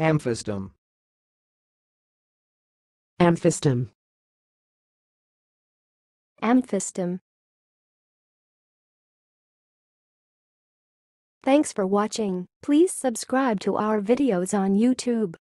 Amphistem. Amphistem. Amphistem. Thanks for watching. Please subscribe to our videos on YouTube.